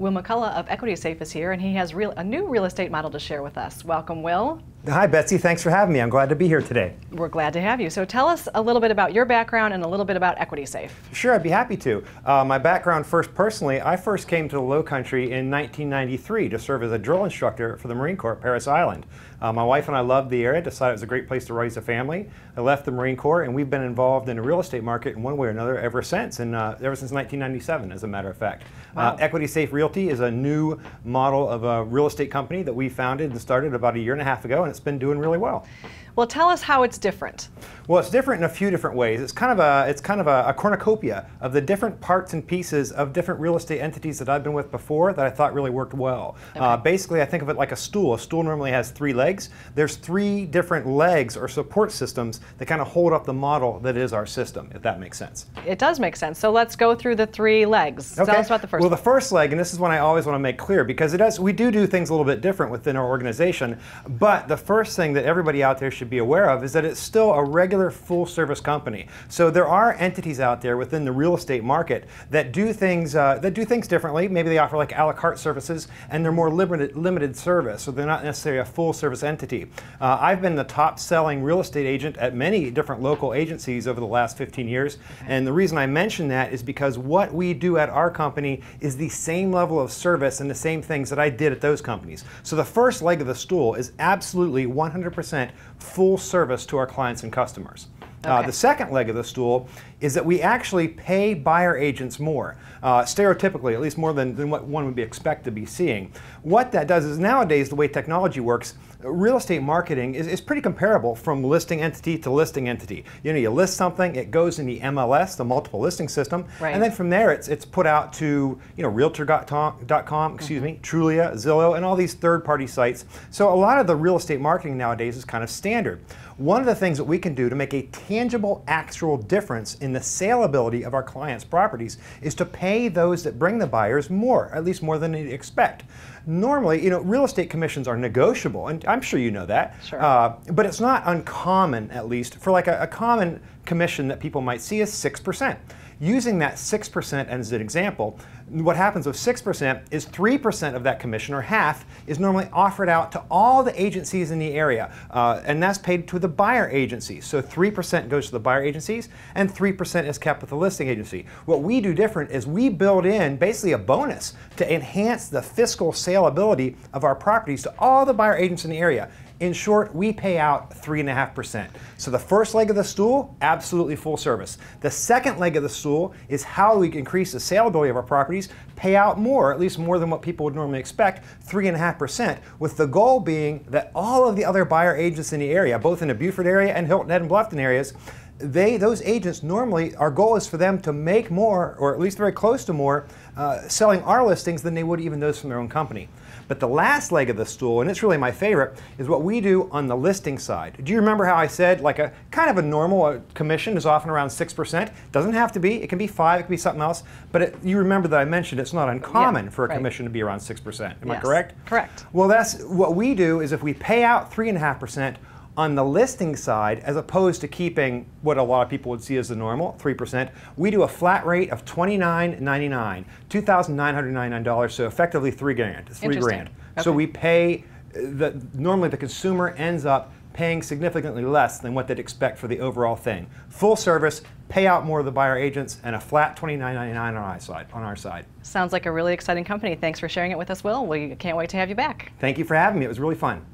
Will McCullough of Equity Safe is here, and he has real, a new real estate model to share with us. Welcome, Will. Hi, Betsy. Thanks for having me. I'm glad to be here today. We're glad to have you. So tell us a little bit about your background and a little bit about Equity Safe. Sure, I'd be happy to. Uh, my background first personally, I first came to the Low Country in 1993 to serve as a drill instructor for the Marine Corps at Parris Island. Uh, my wife and I loved the area, decided it was a great place to raise a family. I left the Marine Corps and we've been involved in the real estate market in one way or another ever since, and uh, ever since 1997 as a matter of fact. Uh, wow. Equity Safe Realty is a new model of a real estate company that we founded and started about a year and a half ago and it's been doing really well well. Tell us how it's different. Well, it's different in a few different ways. It's kind of a it's kind of a, a, cornucopia of the different parts and pieces of different real estate entities that I've been with before that I thought really worked well. Okay. Uh, basically, I think of it like a stool. A stool normally has three legs. There's three different legs or support systems that kind of hold up the model that is our system, if that makes sense. It does make sense. So let's go through the three legs. Okay. Tell us about the first. Well, the first leg, and this is one I always want to make clear because it does we do do things a little bit different within our organization, but the first thing that everybody out there should be aware of is that it's still a regular full service company. So there are entities out there within the real estate market that do things uh, that do things differently. Maybe they offer like a la carte services and they're more limited limited service, so they're not necessarily a full service entity. Uh, I've been the top selling real estate agent at many different local agencies over the last 15 years, and the reason I mention that is because what we do at our company is the same level of service and the same things that I did at those companies. So the first leg of the stool is absolutely 100% full service to our clients and customers. Uh, okay. Uh, the second leg of the stool is that we actually pay buyer agents more, uh, stereotypically, at least more than, than what one would be expected to be seeing. What that does is nowadays, the way technology works, real estate marketing is, is pretty comparable from listing entity to listing entity. You know, you list something, it goes in the MLS, the multiple listing system, right. and then from there it's, it's put out to, you know, realtor.com, excuse mm -hmm. me, Trulia, Zillow, and all these third-party sites. So a lot of the real estate marketing nowadays is kind of standard. One of the things that we can do to make a tangible, actual difference in the saleability of our clients' properties is to pay those that bring the buyers more, at least more than they expect. Normally, you know, real estate commissions are negotiable, and I'm sure you know that. Sure. Uh, but it's not uncommon, at least, for like a, a common commission that people might see is 6%. Using that 6% as an example, what happens with 6% is 3% of that commission, or half, is normally offered out to all the agencies in the area, uh, and that's paid to the buyer agency. So 3% goes to the buyer agencies, and 3% is kept with the listing agency. What we do different is we build in basically a bonus to enhance the fiscal saleability of our properties to all the buyer agents in the area. In short, we pay out 3.5%. So the first leg of the stool, absolutely full service. The second leg of the stool is how we increase the saleability of our properties, pay out more, at least more than what people would normally expect, 3.5%, with the goal being that all of the other buyer agents in the area, both in the Beaufort area and Hilton Head and Bluffton areas, they, those agents normally, our goal is for them to make more, or at least very close to more, uh, selling our listings than they would even those from their own company. But the last leg of the stool, and it's really my favorite, is what we do on the listing side. Do you remember how I said like a kind of a normal uh, commission is often around 6%? Doesn't have to be, it can be 5, it can be something else, but it, you remember that I mentioned it's not uncommon yeah, for a right. commission to be around 6%. Am yes. I correct? Correct. Well, that's what we do is if we pay out 3.5%, on the listing side, as opposed to keeping what a lot of people would see as the normal, 3%, we do a flat rate of $29.99, $2,999, so effectively three grand, three grand. Okay. So we pay, uh, the, normally the consumer ends up paying significantly less than what they'd expect for the overall thing. Full service, pay out more of the buyer agents, and a flat $29.99 on our side. On our side. Sounds like a really exciting company. Thanks for sharing it with us, Will. We can't wait to have you back. Thank you for having me. It was really fun.